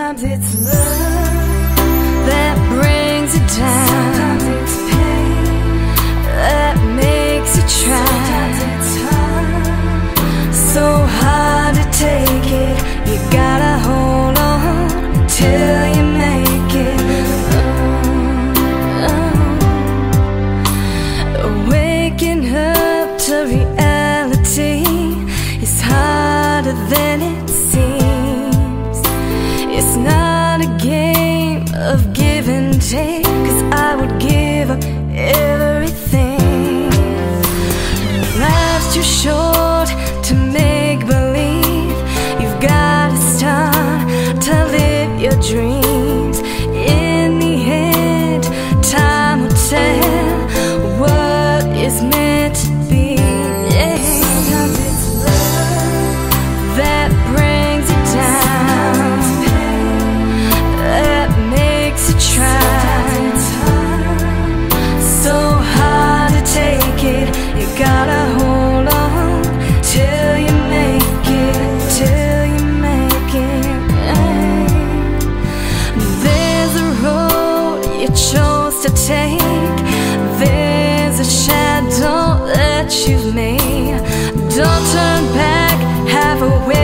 Sometimes it's love that brings it down. Sometimes it's pain that makes you try. Sometimes it's hard, so hard to take it. You gotta hold on till you make it. Oh, oh. Waking up to reality is harder than it of give and take Cause I would give up everything. Life's too short to make believe. You've gotta start to live your dreams. In the end, time will tell what is meant. shadow that you've made. Don't turn back, have a way.